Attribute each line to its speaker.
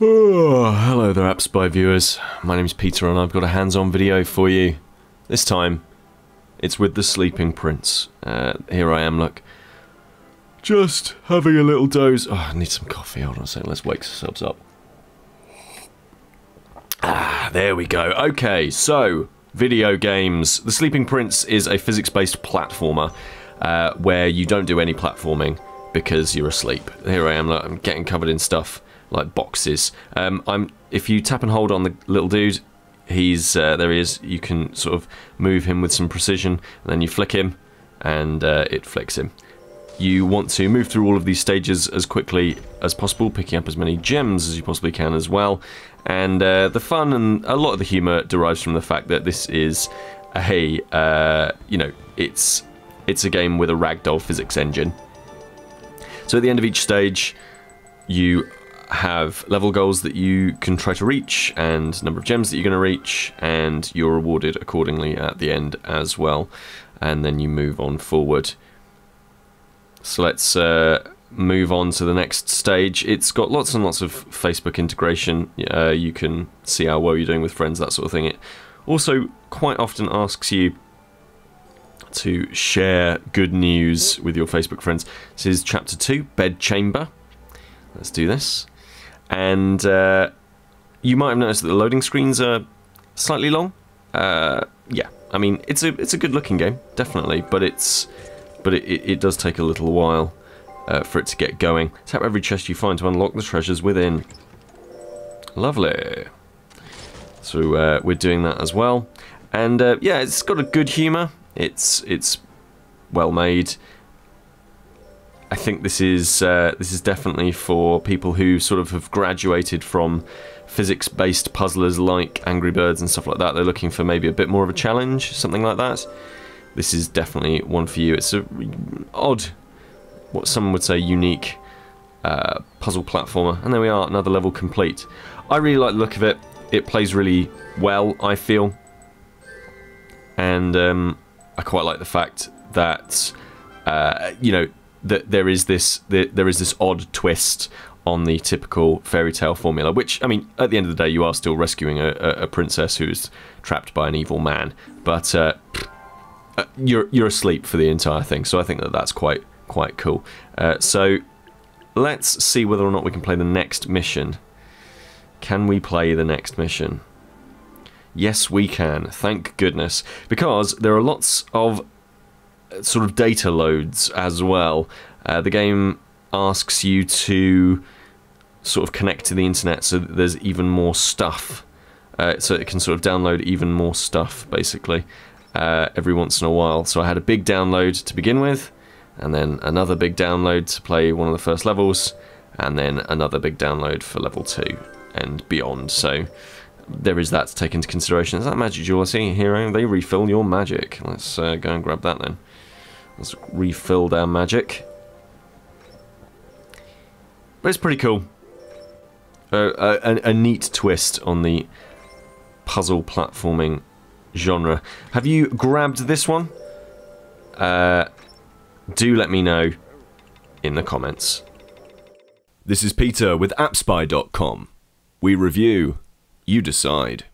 Speaker 1: Oh, hello there, AppSpy viewers. My name is Peter, and I've got a hands-on video for you. This time, it's with the Sleeping Prince. Uh, here I am, look. Just having a little doze. Oh, I need some coffee. Hold on a second. Let's wake ourselves up. Ah, there we go. Okay, so video games. The Sleeping Prince is a physics-based platformer uh, where you don't do any platforming because you're asleep. Here I am. Look, I'm getting covered in stuff like boxes. Um, I'm if you tap and hold on the little dude, he's uh, there he is. You can sort of move him with some precision, and then you flick him, and uh, it flicks him. You want to move through all of these stages as quickly as possible, picking up as many gems as you possibly can as well. And uh, the fun and a lot of the humour derives from the fact that this is a, uh, you know, it's it's a game with a ragdoll physics engine. So at the end of each stage, you have level goals that you can try to reach and number of gems that you're going to reach and you're rewarded accordingly at the end as well. And then you move on forward. So let's uh, move on to the next stage. It's got lots and lots of facebook integration. Uh, you can see how well you're doing with friends that sort of thing. It also quite often asks you to share good news with your facebook friends. This is chapter 2 bed chamber let's do this and uh, you might have noticed that the loading screens are slightly long. Uh, yeah, I mean it's a it's a good looking game, definitely, but it's but it, it, does take a little while uh, for it to get going. Tap every chest you find to unlock the treasures within. Lovely. So uh, we're doing that as well, and uh, yeah, it's got a good humour. It's it's well made. I think this is uh, this is definitely for people who sort of have graduated from physics-based puzzlers like Angry Birds and stuff like that. They're looking for maybe a bit more of a challenge, something like that. This is definitely one for you. It's a odd, what some would say unique uh, puzzle platformer. And there we are, another level complete. I really like the look of it. It plays really well, I feel. And um, I quite like the fact that, uh, you know, that there is this there is this odd twist on the typical fairy tale formula. Which I mean, at the end of the day, you are still rescuing a, a princess who's trapped by an evil man, but uh, uh, you're you're asleep for the entire thing. So I think that that's quite quite cool. Uh, so let's see whether or not we can play the next mission. Can we play the next mission? Yes, we can. Thank goodness, because there are lots of sort of data loads as well. Uh, the game asks you to sort of connect to the internet so that there's even more stuff. Uh, so it can sort of download even more stuff, basically, uh, every once in a while. So I had a big download to begin with, and then another big download to play one of the first levels, and then another big download for level 2 and beyond. So there is that to take into consideration. Is that magic jewel I see here? They refill your magic. Let's uh, go and grab that then. Let's refill our magic. But it's pretty cool. Uh, a, a, neat twist on the puzzle platforming genre. Have you grabbed this one? Uh, do let me know in the comments. This is Peter with AppSpy.com. We review, you decide.